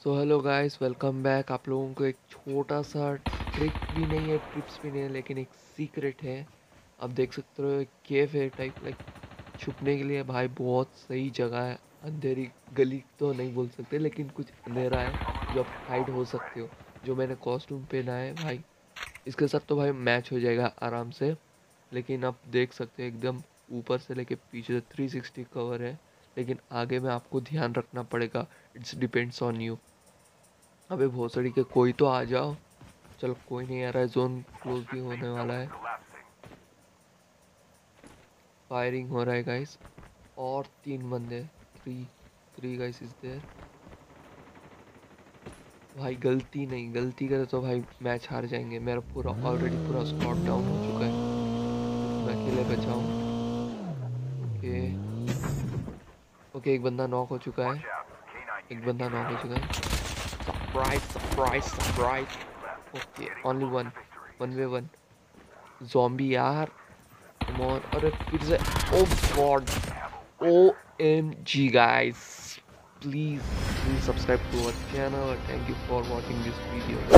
So hello guys welcome back आप लोगों को एक छोटा सा ट्रिक भी नहीं है टिप्स भी नहीं है, लेकिन एक सीक्रेट है। आप देख सकते हो, एक केव है टाइप लाइक छुपने के लिए भाई बहुत सही जगह है। अंधेरी गली तो नहीं बोल सकते, लेकिन कुछ अंधेरा है जो आप हाइड हो सकते हो, जो मैंने कॉस्ट्यूम पहना है भाई। इसके साथ तो भाई मैच हो जाएगा आराम से, लेकिन आप देख सकते हो, एकदम ऊपर से लेके पीछे थ्री सिक्सटी कवर है। लेकिन आगे में आपको ध्यान रखना पड़ेगा। इट्स डिपेंड्स ऑन यू अबे भोसड़ी के कोई तो आ जाओ। चल, कोई नहीं आ रहा है। जोन क्लोज भी होने वाला है। फायरिंग हो रहा है गाइस और तीन बंदे। Three three guys is there भाई, गलती नहीं। गलती करे तो भाई मैच हार जाएँगे। मेरा पूरा ऑलरेडी पूरा स्कॉट डाउन हो चुका है। मैं अकेले बचा हूँ ओके ओके एक बंदा नॉक हो चुका है। एक बंदा नॉक हो चुका है। Surprise surprise surprise okay only one one way one zombie यार। ऑन अरे, फिर से। ओ god O M G guys please please subscribe to our channel. Thank you for watching this video.